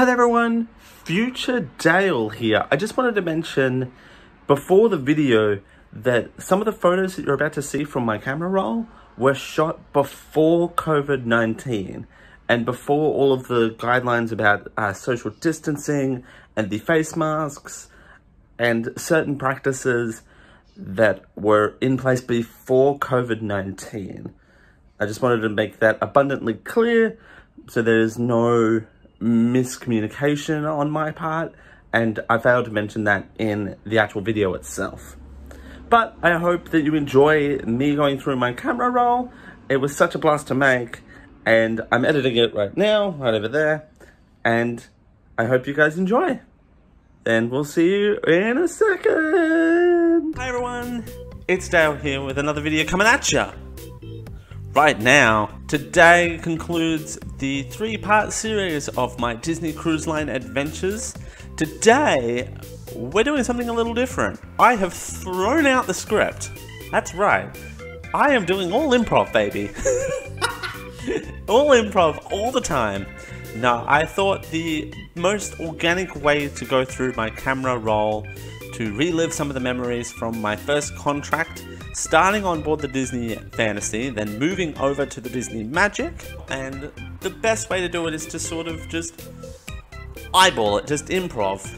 Hi there everyone, Future Dale here. I just wanted to mention before the video that some of the photos that you're about to see from my camera roll were shot before COVID-19 and before all of the guidelines about uh, social distancing and the face masks and certain practices that were in place before COVID-19. I just wanted to make that abundantly clear so there's no miscommunication on my part, and I failed to mention that in the actual video itself. But I hope that you enjoy me going through my camera roll. It was such a blast to make, and I'm editing it right now, right over there, and I hope you guys enjoy. And we'll see you in a second. Hi everyone, it's Dale here with another video coming at ya right now. Today concludes the three-part series of my Disney Cruise Line adventures. Today, we're doing something a little different. I have thrown out the script. That's right. I am doing all improv, baby. all improv all the time. Now, I thought the most organic way to go through my camera roll to relive some of the memories from my first contract starting on board the Disney Fantasy, then moving over to the Disney Magic, and the best way to do it is to sort of just eyeball it, just improv.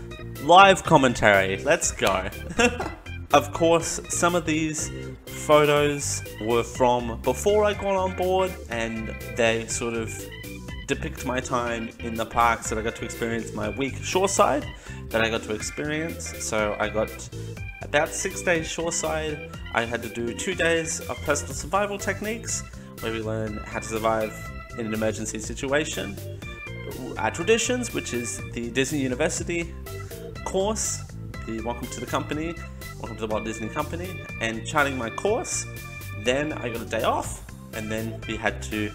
Live commentary, let's go. of course, some of these photos were from before I got on board, and they sort of depict my time in the parks that I got to experience my week shoreside that I got to experience. So I got about six days shoreside. I had to do two days of personal survival techniques where we learn how to survive in an emergency situation. Our traditions, which is the Disney University course, the Welcome to the Company, Welcome to the Walt Disney Company, and charting my course. Then I got a day off, and then we had to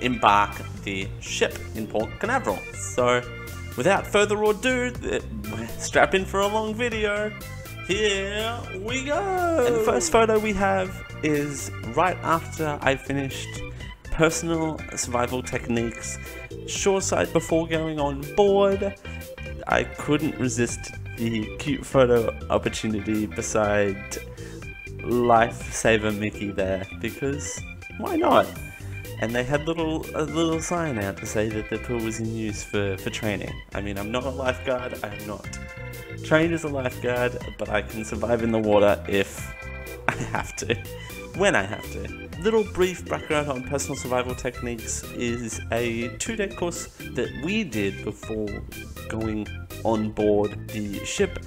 embark the ship in Port Canaveral. So, without further ado, uh, strap in for a long video. Here we go! And the first photo we have is right after I finished personal survival techniques shoreside before going on board. I couldn't resist the cute photo opportunity beside Lifesaver Mickey there because why not? And they had little a little sign out to say that the pool was in use for, for training. I mean, I'm not a lifeguard, I am not trained as a lifeguard, but I can survive in the water if I have to, when I have to. Little brief background on personal survival techniques is a two-day course that we did before going on board the ship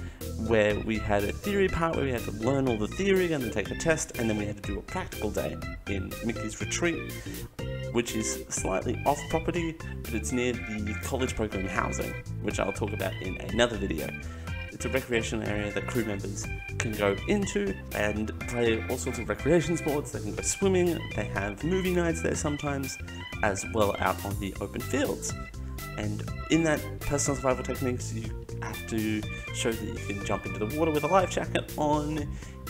where we had a theory part where we had to learn all the theory and then take a test, and then we had to do a practical day in Mickey's Retreat, which is slightly off property, but it's near the college program housing, which I'll talk about in another video. It's a recreation area that crew members can go into and play all sorts of recreation sports. They can go swimming, they have movie nights there sometimes, as well out on the open fields. And in that personal survival techniques, you have to show that you can jump into the water with a life jacket on,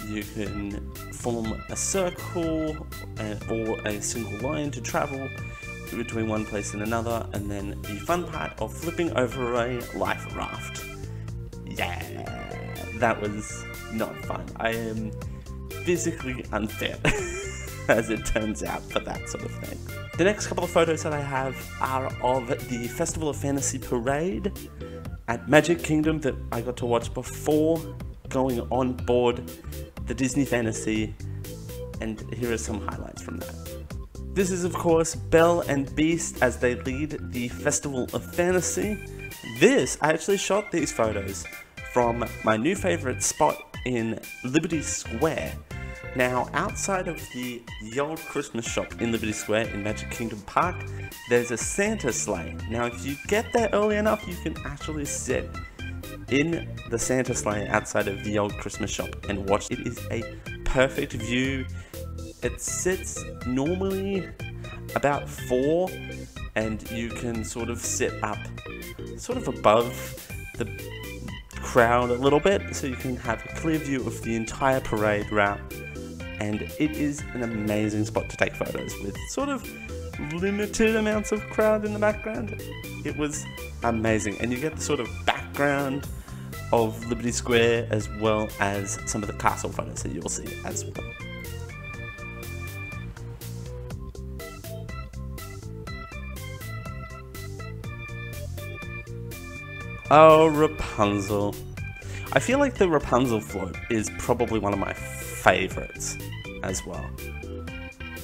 you can form a circle uh, or a single line to travel between one place and another, and then the fun part of flipping over a life raft. Yeah, that was not fun. I am physically unfit, as it turns out, for that sort of thing. The next couple of photos that I have are of the Festival of Fantasy Parade at Magic Kingdom that I got to watch before going on board the Disney Fantasy, and here are some highlights from that. This is, of course, Belle and Beast as they lead the Festival of Fantasy. This, I actually shot these photos from my new favourite spot in Liberty Square. Now, outside of the, the old Christmas shop in Liberty Square in Magic Kingdom Park, there's a Santa sleigh. Now, if you get there early enough, you can actually sit in the Santa sleigh outside of the old Christmas shop and watch. It is a perfect view. It sits normally about four, and you can sort of sit up, sort of above the crowd a little bit, so you can have a clear view of the entire parade route and it is an amazing spot to take photos with sort of limited amounts of crowd in the background. It was amazing. And you get the sort of background of Liberty Square as well as some of the castle photos that you'll see as well. Oh, Rapunzel. I feel like the Rapunzel float is probably one of my favorites as well.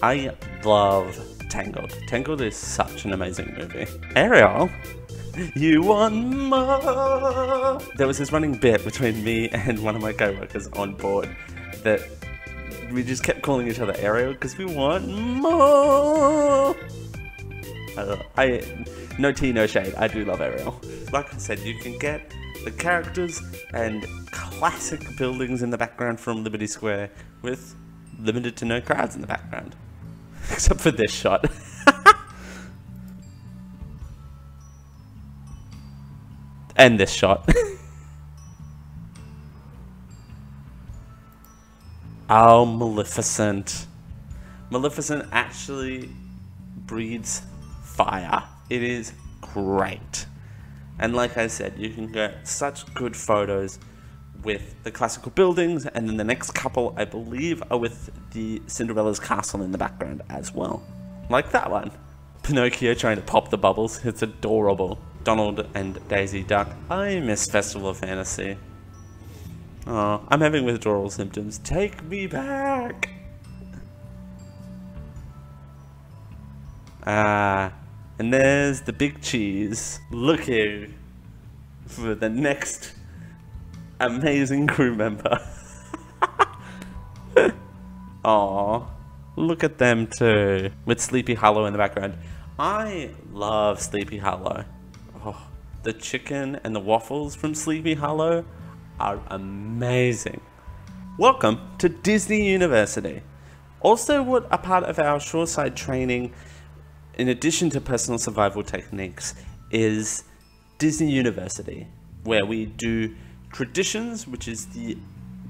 I love Tangled. Tangled is such an amazing movie. Ariel, you want more? There was this running bit between me and one of my co-workers on board that we just kept calling each other Ariel because we want more. I, I no tea, no shade. I do love Ariel. Like I said, you can get the characters and classic buildings in the background from Liberty Square with limited to no crowds in the background. Except for this shot. and this shot. oh, Maleficent. Maleficent actually breeds fire. It is great. And like I said, you can get such good photos with the classical buildings, and then the next couple, I believe, are with the Cinderella's castle in the background as well. Like that one. Pinocchio trying to pop the bubbles. It's adorable. Donald and Daisy Duck. I miss Festival of Fantasy. Oh, I'm having withdrawal symptoms. Take me back! Ah, and there's the big cheese looking for the next amazing crew member. Aww, look at them too, with Sleepy Hollow in the background. I love Sleepy Hollow. Oh, the chicken and the waffles from Sleepy Hollow are amazing. Welcome to Disney University. Also, what a part of our shoreside training in addition to personal survival techniques, is Disney University, where we do traditions, which is the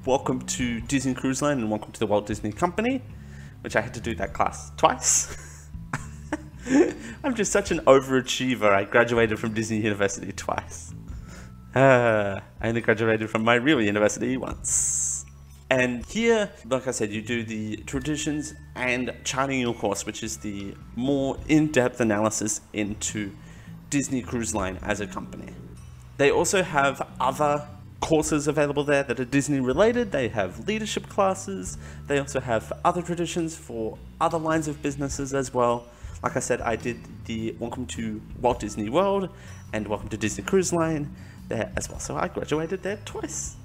welcome to Disney Cruise Line and welcome to the Walt Disney Company, which I had to do that class twice. I'm just such an overachiever. I graduated from Disney University twice. Uh, I only graduated from my real university once. And here, like I said, you do the traditions and charting your course, which is the more in-depth analysis into Disney Cruise Line as a company. They also have other courses available there that are Disney related. They have leadership classes. They also have other traditions for other lines of businesses as well. Like I said, I did the Welcome to Walt Disney World and Welcome to Disney Cruise Line there as well. So I graduated there twice.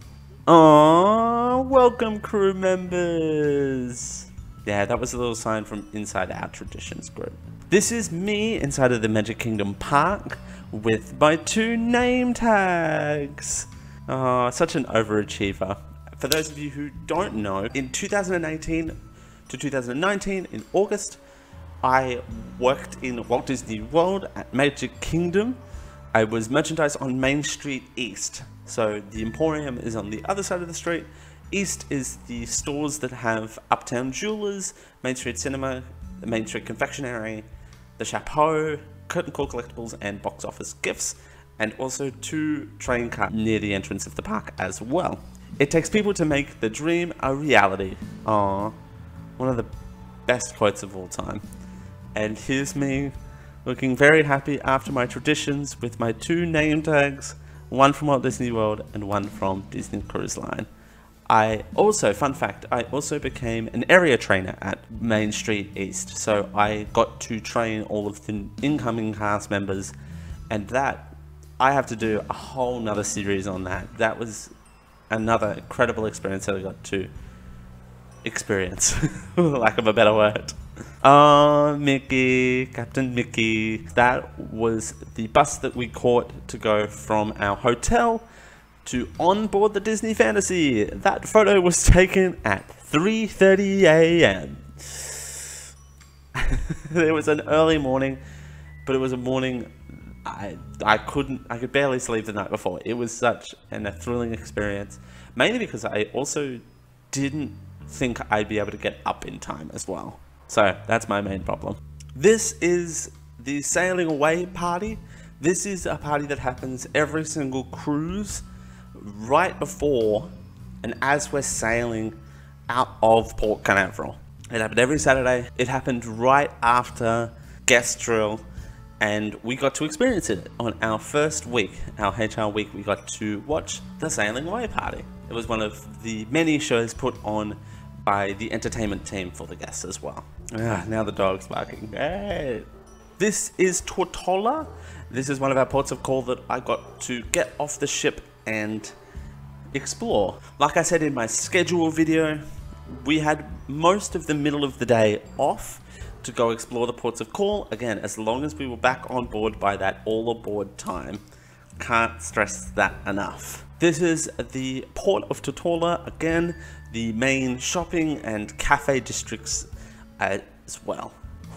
Aww, welcome crew members. Yeah, that was a little sign from inside our traditions group. This is me inside of the Magic Kingdom Park with my two name tags. Oh, such an overachiever. For those of you who don't know, in 2018 to 2019, in August, I worked in Walt Disney World at Magic Kingdom. I was merchandise on Main Street East. So the Emporium is on the other side of the street. East is the stores that have Uptown Jewelers, Main Street Cinema, the Main Street Confectionery, the Chapeau, Curtain Call Collectibles, and Box Office Gifts, and also two train cars near the entrance of the park as well. It takes people to make the dream a reality. Aww, one of the best quotes of all time. And here's me looking very happy after my traditions with my two name tags one from Walt Disney World and one from Disney Cruise Line. I also, fun fact, I also became an area trainer at Main Street East. So I got to train all of the incoming cast members, and that I have to do a whole nother series on that. That was another incredible experience that I got to experience, for lack of a better word. Oh, Mickey, Captain Mickey. That was the bus that we caught to go from our hotel to onboard the Disney Fantasy. That photo was taken at 3:30 a.m. it was an early morning, but it was a morning I I couldn't I could barely sleep the night before. It was such an, a thrilling experience, mainly because I also didn't think I'd be able to get up in time as well. So that's my main problem. This is the sailing away party This is a party that happens every single cruise right before and as we're sailing out of Port Canaveral. It happened every Saturday. It happened right after guest drill and we got to experience it on our first week, our HR week. We got to watch the Sailing Away Party. It was one of the many shows put on by the entertainment team for the guests as well. Ah, now the dog's barking. Hey. This is Tortola. This is one of our ports of call that I got to get off the ship and explore. Like I said in my schedule video, we had most of the middle of the day off to go explore the ports of call. Again, as long as we were back on board by that all aboard time. Can't stress that enough. This is the port of Tortola, again, the main shopping and cafe districts as well.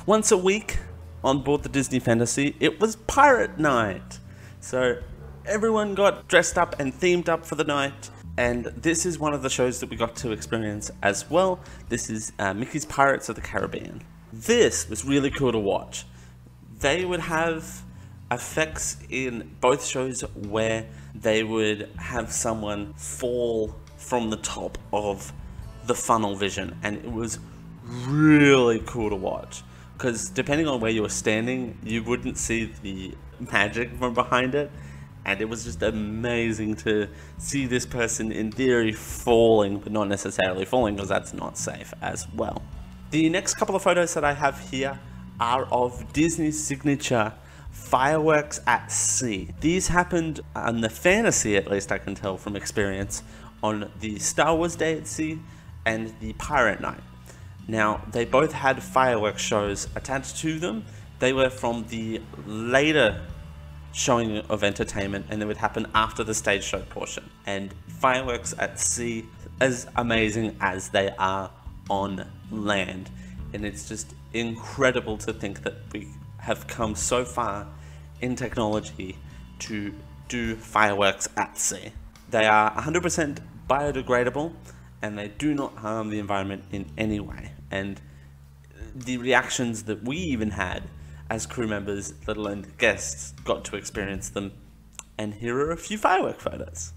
Once a week on board the Disney Fantasy, it was Pirate Night. So everyone got dressed up and themed up for the night. And this is one of the shows that we got to experience as well. This is uh, Mickey's Pirates of the Caribbean. This was really cool to watch. They would have effects in both shows where they would have someone fall from the top of the funnel vision and it was really cool to watch because depending on where you were standing you wouldn't see the magic from behind it and it was just amazing to see this person in theory falling but not necessarily falling because that's not safe as well the next couple of photos that I have here are of Disney's signature fireworks at sea. These happened on the fantasy, at least I can tell from experience, on the Star Wars Day at Sea and the Pirate Night. Now, they both had fireworks shows attached to them. They were from the later showing of entertainment and it would happen after the stage show portion. And fireworks at sea, as amazing as they are on land. And it's just incredible to think that we have come so far in technology to do fireworks at sea. They are 100% biodegradable and they do not harm the environment in any way. And the reactions that we even had as crew members, let alone guests, got to experience them. And here are a few firework photos.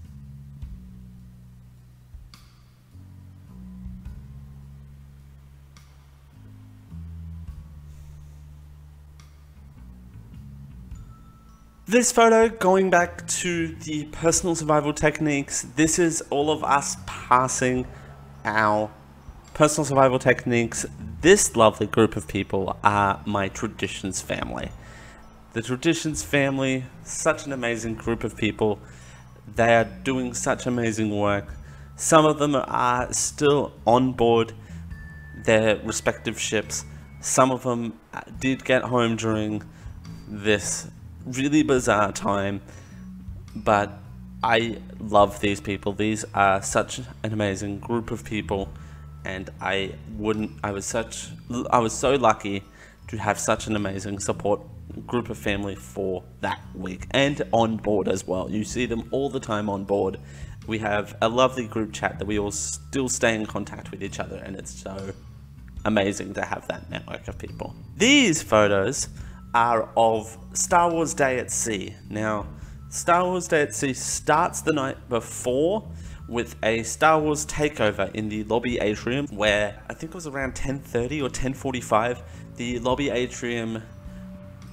This photo, going back to the personal survival techniques, this is all of us passing our personal survival techniques. This lovely group of people are my Traditions family. The Traditions family, such an amazing group of people. They are doing such amazing work. Some of them are still on board their respective ships. Some of them did get home during this really bizarre time, but I love these people. These are such an amazing group of people, and I wouldn't. I was such. I was so lucky to have such an amazing support group of family for that week and on board as well. You see them all the time on board. We have a lovely group chat that we all still stay in contact with each other, and it's so amazing to have that network of people. These photos are of Star Wars Day at Sea. Now, Star Wars Day at Sea starts the night before with a Star Wars takeover in the lobby atrium where I think it was around 10:30 or 10:45 the lobby atrium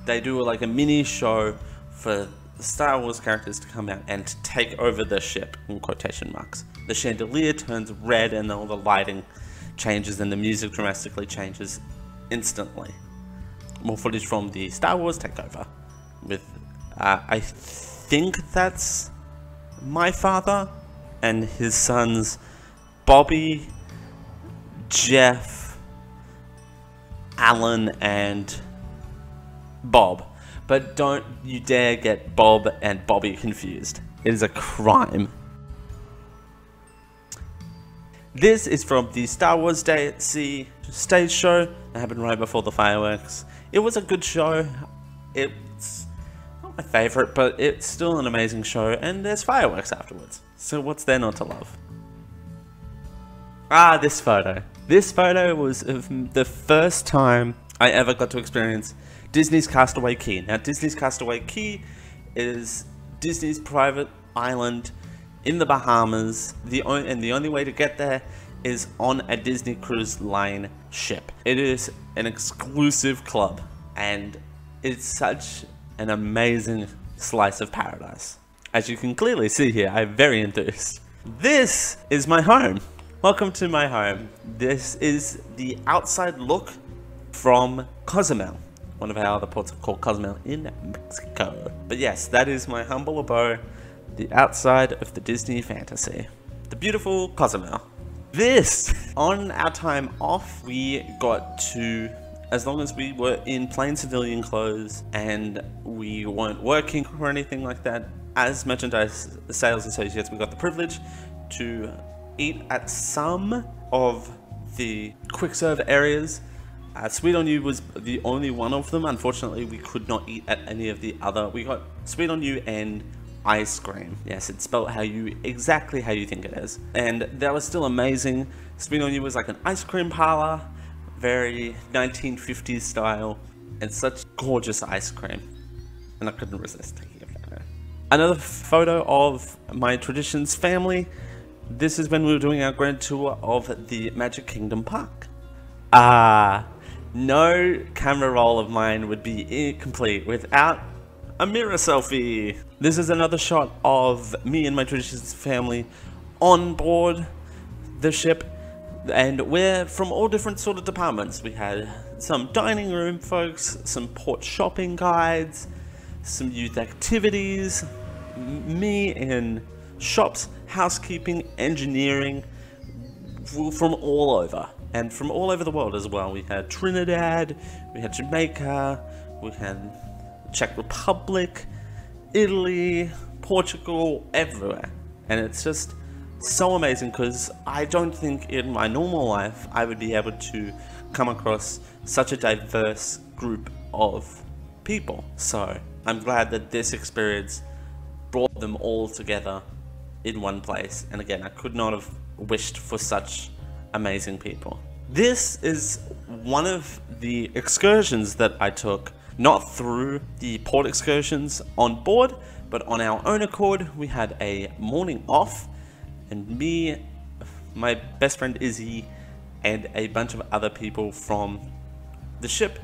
they do like a mini show for the Star Wars characters to come out and take over the ship in quotation marks. The chandelier turns red and all the lighting changes and the music dramatically changes instantly more footage from the Star Wars takeover with, uh, I think that's my father and his sons Bobby, Jeff, Alan, and Bob. But don't you dare get Bob and Bobby confused. It is a crime. This is from the Star Wars Day at Sea stage show that happened right before the fireworks. It was a good show. It's not my favorite, but it's still an amazing show, and there's fireworks afterwards. So what's there not to love? Ah, this photo. This photo was of the first time I ever got to experience Disney's Castaway Cay. Now, Disney's Castaway Cay is Disney's private island in the Bahamas. The only, and the only way to get there is on a Disney Cruise Line ship. It is an exclusive club and it's such an amazing slice of paradise. As you can clearly see here, I'm very enthused. This is my home. Welcome to my home. This is the outside look from Cozumel. One of our other ports called Cozumel in Mexico. But yes, that is my humble abode, the outside of the Disney fantasy. The beautiful Cozumel. This, on our time off, we got to as long as we were in plain civilian clothes and we weren't working or anything like that, as merchandise sales associates, we got the privilege to eat at some of the quick serve areas. Uh, Sweet on You was the only one of them. Unfortunately, we could not eat at any of the other. We got Sweet on You and ice cream. Yes, it's spelled how you exactly how you think it is, and that was still amazing. Sweet on You was like an ice cream parlor very 1950s style and such gorgeous ice cream. And I couldn't resist taking. Another photo of my Traditions family. This is when we were doing our grand tour of the Magic Kingdom Park. Ah, no camera roll of mine would be incomplete without a mirror selfie. This is another shot of me and my Traditions family on board the ship and we're from all different sort of departments. We had some dining room folks, some port shopping guides, some youth activities, me in shops, housekeeping, engineering, from all over. And from all over the world as well. We had Trinidad, we had Jamaica, we had Czech Republic, Italy, Portugal, everywhere. And it's just so amazing because I don't think in my normal life I would be able to come across such a diverse group of people. So I'm glad that this experience brought them all together in one place. And again, I could not have wished for such amazing people. This is one of the excursions that I took, not through the port excursions on board, but on our own accord. We had a morning off and me, my best friend Izzy, and a bunch of other people from the ship,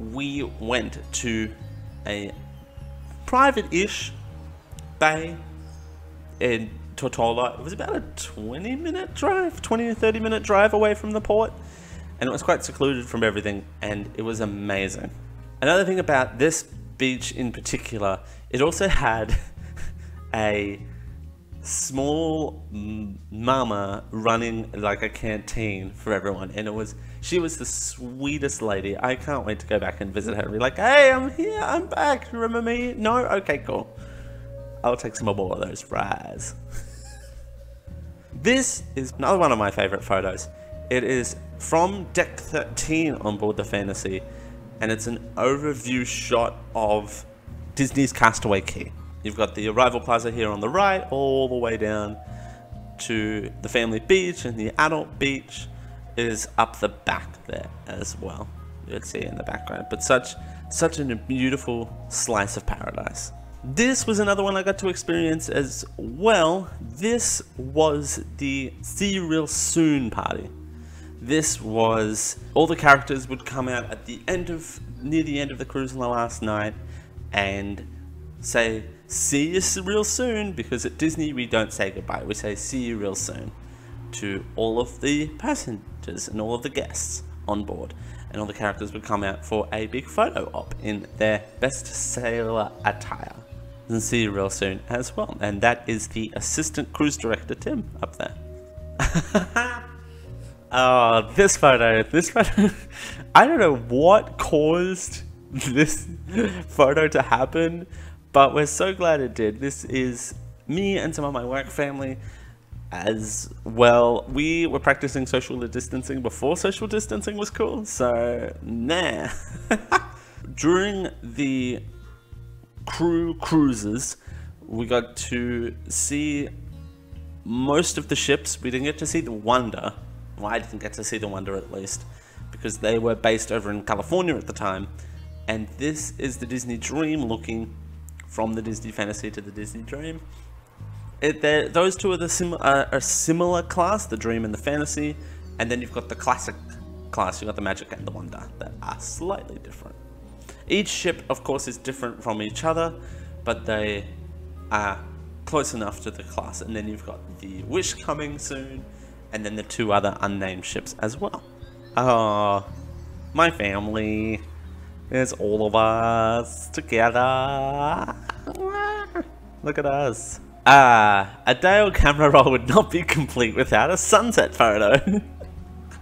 we went to a private-ish bay in Tortola. It was about a 20 minute drive, 20 or 30 minute drive away from the port. And it was quite secluded from everything and it was amazing. Another thing about this beach in particular, it also had a small mama running like a canteen for everyone and it was she was the sweetest lady. I can't wait to go back and visit her and be like hey i'm here i'm back remember me? No? Okay cool. I'll take some more of those fries. This is another one of my favorite photos. It is from deck 13 on board the fantasy and it's an overview shot of disney's castaway Cay. You've got the arrival plaza here on the right, all the way down to the family beach, and the adult beach is up the back there as well. You'll see in the background, but such such a beautiful slice of paradise. This was another one I got to experience as well. This was the See You Real Soon party. This was all the characters would come out at the end of near the end of the cruise on the last night and say see you real soon because at Disney we don't say goodbye, we say see you real soon to all of the passengers and all of the guests on board. And all the characters would come out for a big photo op in their best sailor attire. And see you real soon as well. And that is the assistant cruise director Tim up there. oh, this photo, this photo. I don't know what caused this photo to happen, but we're so glad it did. This is me and some of my work family as well. We were practicing social distancing before social distancing was cool, so nah. During the crew cruises, we got to see most of the ships. We didn't get to see the Wonder. Well, I didn't get to see the Wonder at least, because they were based over in California at the time. And this is the Disney Dream looking from the Disney Fantasy to the Disney Dream. It, those two are the sim uh, a similar class, the Dream and the Fantasy, and then you've got the classic class, you've got the Magic and the Wonder that are slightly different. Each ship, of course, is different from each other, but they are close enough to the class. And then you've got the Wish coming soon, and then the two other unnamed ships as well. Oh, my family. It's all of us together. Look at us. Ah, a Dale camera roll would not be complete without a sunset photo.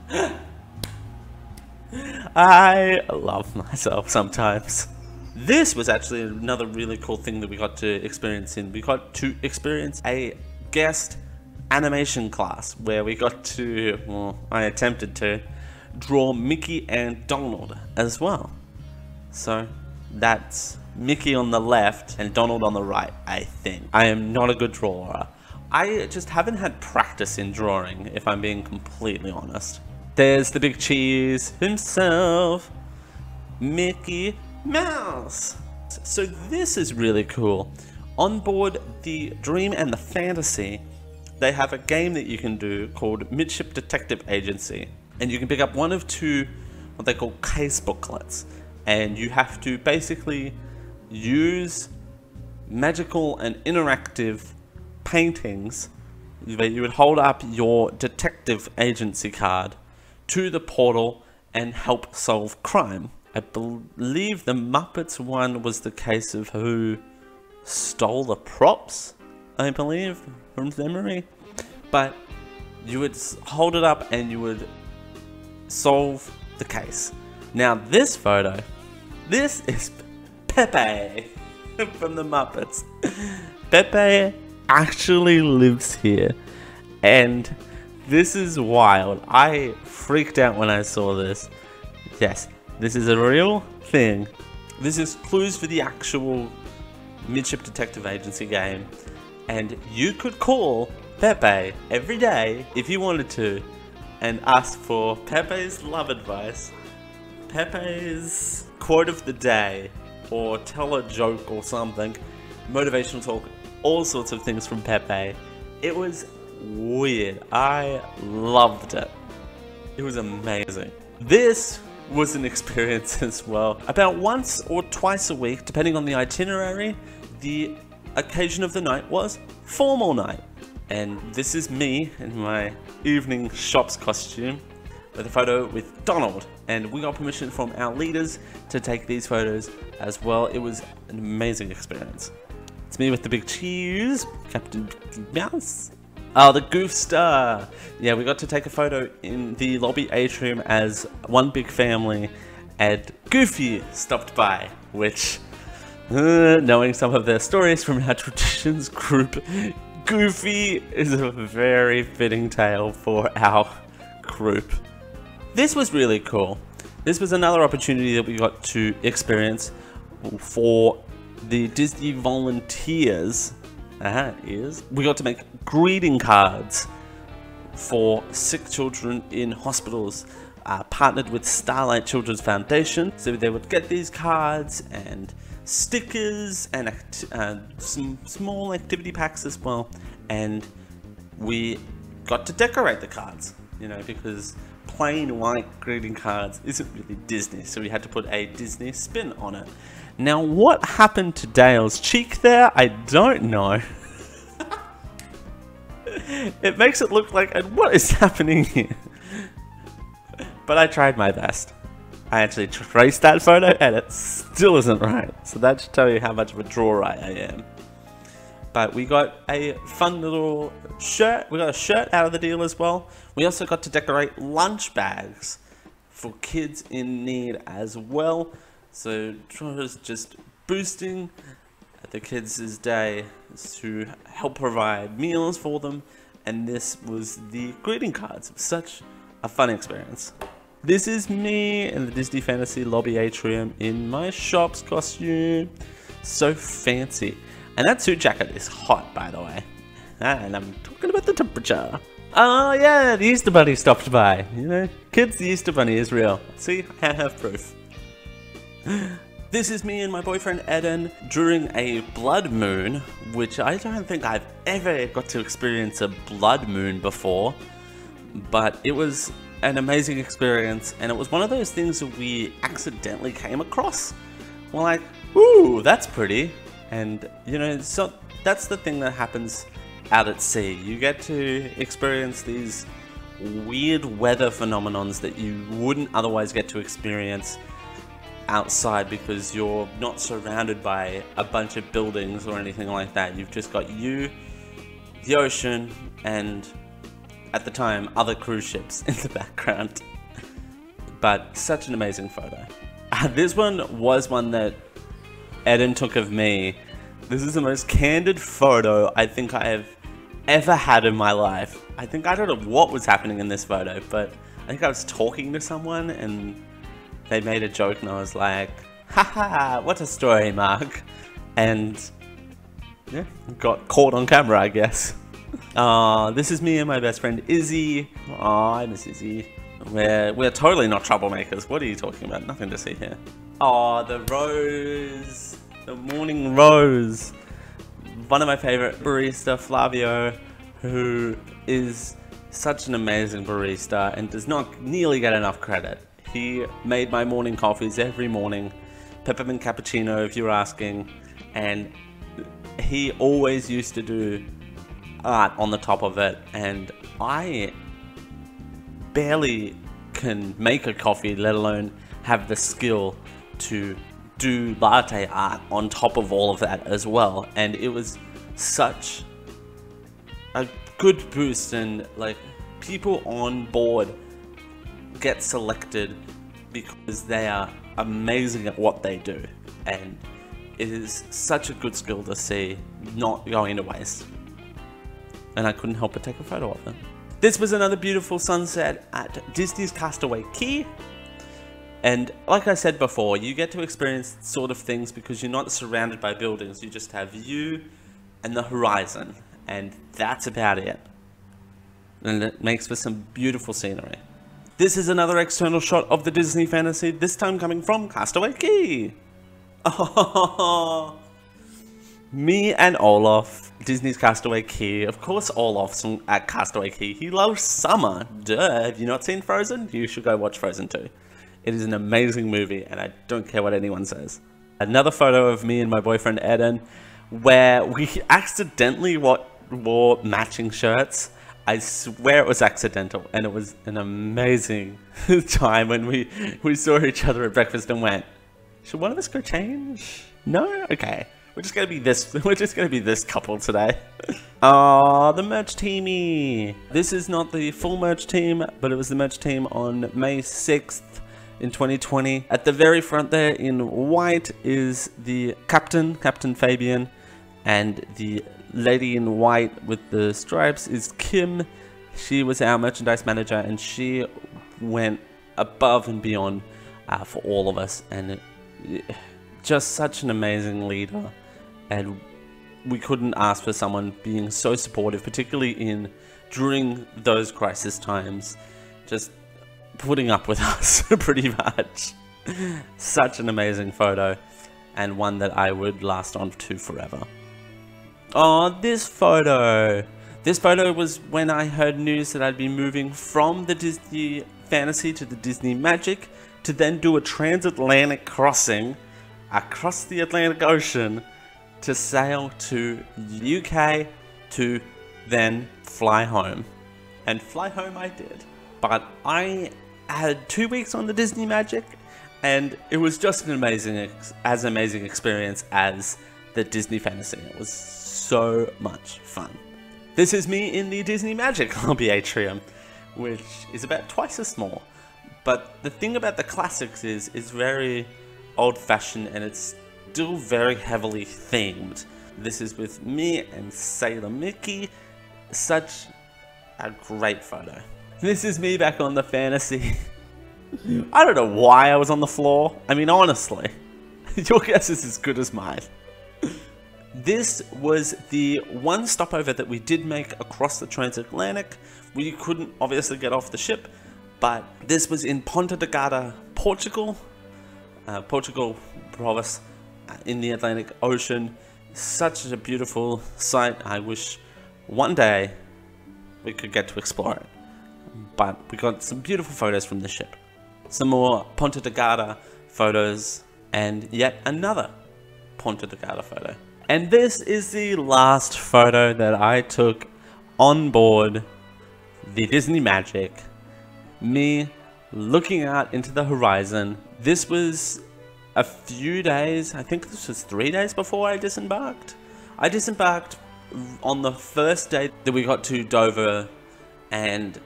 I love myself sometimes. This was actually another really cool thing that we got to experience in. We got to experience a guest animation class where we got to, well, I attempted to, draw Mickey and Donald as well. So that's Mickey on the left and Donald on the right, I think. I am not a good drawer. I just haven't had practice in drawing, if I'm being completely honest. There's the big cheese himself, Mickey Mouse. So this is really cool. On board the Dream and the Fantasy, they have a game that you can do called Midship Detective Agency. And you can pick up one of two, what they call case booklets. And you have to basically use magical and interactive paintings where you would hold up your detective agency card to the portal and help solve crime. I believe the Muppets one was the case of who stole the props, I believe, from memory. But you would hold it up and you would solve the case. Now this photo, this is Pepe from the Muppets. Pepe actually lives here and this is wild. I freaked out when I saw this. Yes, this is a real thing. This is clues for the actual Midship Detective Agency game. And you could call Pepe every day if you wanted to and ask for Pepe's love advice, Pepe's quote of the day, or tell a joke or something, motivational talk, all sorts of things from Pepe. It was weird. I loved it. It was amazing. This was an experience as well. About once or twice a week, depending on the itinerary, the occasion of the night was formal night. And this is me in my evening shops costume with a photo with Donald. And we got permission from our leaders to take these photos as well. It was an amazing experience. It's me with the big cheese, Captain Mouse. Oh, the Goof Star! Yeah, we got to take a photo in the lobby atrium as one big family, and Goofy stopped by, which, uh, knowing some of their stories from our traditions group, Goofy is a very fitting tale for our group. This was really cool. This was another opportunity that we got to experience for the Disney volunteers uh, is we got to make greeting cards for sick children in hospitals. Uh, partnered with Starlight Children's Foundation, so they would get these cards and stickers and uh, some small activity packs as well. And we got to decorate the cards, you know, because plain white greeting cards isn't really Disney, so we had to put a Disney spin on it. Now, what happened to Dale's cheek there? I don't know. it makes it look like, what is happening here? but I tried my best. I actually traced that photo and it still isn't right. So that should tell you how much of a drawer I am. But we got a fun little shirt. We got a shirt out of the deal as well. We also got to decorate lunch bags for kids in need as well. So was just boosting the kids' day to help provide meals for them. And this was the greeting cards. Such a fun experience. This is me in the Disney Fantasy Lobby Atrium in my shop's costume. So fancy. And that suit jacket is hot, by the way. Ah, and I'm talking about the temperature. Oh yeah, the Easter Bunny stopped by. You know, kids, the Easter Bunny is real. See, I have proof. This is me and my boyfriend Eden during a blood moon, which I don't think I've ever got to experience a blood moon before, but it was an amazing experience, and it was one of those things that we accidentally came across. We're like, ooh, that's pretty, and you know, so that's the thing that happens out at sea. You get to experience these weird weather phenomenons that you wouldn't otherwise get to experience outside because you're not surrounded by a bunch of buildings or anything like that. You've just got you, the ocean, and at the time, other cruise ships in the background. but such an amazing photo. Uh, this one was one that Eden took of me. This is the most candid photo I think I have ever had in my life. I think I don't know what was happening in this photo, but I think I was talking to someone and they made a joke and I was like, haha, what a story, Mark. And yeah, got caught on camera, I guess. Uh, this is me and my best friend Izzy. Oh, I miss Izzy. We're, we're totally not troublemakers. What are you talking about? Nothing to see here. Oh, the rose. The morning rose. One of my favorite barista, Flavio, who is such an amazing barista and does not nearly get enough credit. He made my morning coffees every morning, peppermint cappuccino if you're asking, and he always used to do art on the top of it, and I barely can make a coffee, let alone have the skill to do latte art on top of all of that as well. And it was such a good boost, and like people on board get selected because they are amazing at what they do. And it is such a good skill to see not going to waste. And I couldn't help but take a photo of them. This was another beautiful sunset at Disney's Castaway Cay. And like I said before, you get to experience sort of things because you're not surrounded by buildings. You just have you and the horizon. And that's about it. And it makes for some beautiful scenery. This is another external shot of the Disney Fantasy, this time coming from Castaway Cay. Oh, me and Olaf, Disney's Castaway Cay, Of course, Olaf's at Castaway Cay. He loves summer. Duh. Have you not seen Frozen? You should go watch Frozen 2. It is an amazing movie, and I don't care what anyone says. Another photo of me and my boyfriend Eden, where we accidentally wore matching shirts I swear it was accidental, and it was an amazing time when we we saw each other at breakfast and went, "Should one of us go change?" No, okay. We're just gonna be this. We're just gonna be this couple today. Ah, the merch teamy. This is not the full merch team, but it was the merch team on May sixth in 2020. At the very front there in white is the captain, Captain Fabian, and the lady in white with the stripes is Kim. She was our merchandise manager and she went above and beyond uh, for all of us and it, just such an amazing leader and we couldn't ask for someone being so supportive particularly in during those crisis times just putting up with us pretty much such an amazing photo and one that I would last on to forever. Oh, this photo. This photo was when I heard news that I'd be moving from the Disney Fantasy to the Disney Magic to then do a transatlantic crossing across the Atlantic Ocean to sail to UK to then fly home. And fly home I did. But I had two weeks on the Disney Magic and it was just an amazing, as amazing experience as the Disney Fantasy. It was so much fun. This is me in the Disney Magic Lobby Atrium, which is about twice as small. But the thing about the classics is, it's very old-fashioned and it's still very heavily themed. This is with me and Sailor Mickey. Such a great photo. This is me back on the fantasy. I don't know why I was on the floor. I mean, honestly, your guess is as good as mine. This was the one stopover that we did make across the transatlantic. We couldn't obviously get off the ship, but this was in Ponta Delgada, Portugal. Uh, Portugal Ross in the Atlantic Ocean. Such a beautiful sight. I wish one day we could get to explore it. But we got some beautiful photos from the ship. Some more Ponta Delgada photos and yet another Ponta Delgada photo. And this is the last photo that I took on board the Disney Magic. Me looking out into the horizon. This was a few days, I think this was three days before I disembarked. I disembarked on the first day that we got to Dover and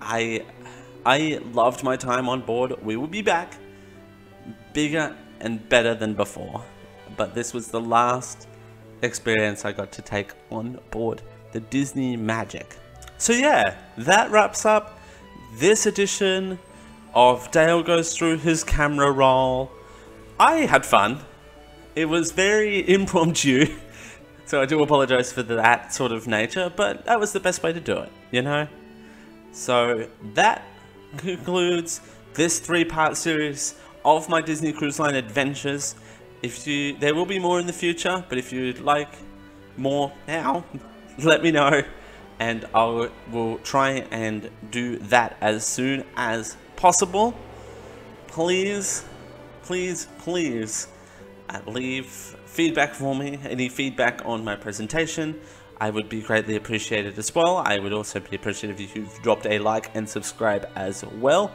I I loved my time on board. We will be back bigger and better than before. But this was the last experience I got to take on board the Disney Magic. So yeah, that wraps up this edition of Dale Goes Through His Camera Roll. I had fun. It was very impromptu, so I do apologize for that sort of nature, but that was the best way to do it, you know? So that concludes this three-part series of my Disney Cruise Line adventures. If you, there will be more in the future, but if you'd like more now, let me know and I will try and do that as soon as possible. Please, please, please uh, leave feedback for me, any feedback on my presentation. I would be greatly appreciated as well. I would also be appreciative if you've dropped a like and subscribe as well.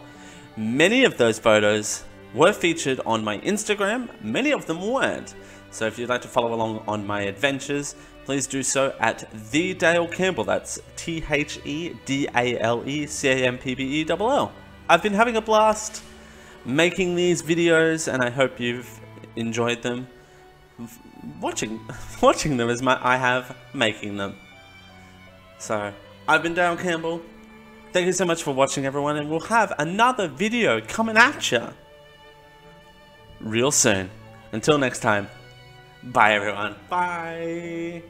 Many of those photos were featured on my Instagram, many of them weren't. So if you'd like to follow along on my adventures, please do so at the Dale Campbell. That's T H E D A L E C A M P B E L L. I've been having a blast making these videos, and I hope you've enjoyed them. Watching, watching them as my, I have making them. So, I've been Dale Campbell. Thank you so much for watching, everyone, and we'll have another video coming at you real soon. Until next time. Bye, everyone. Bye.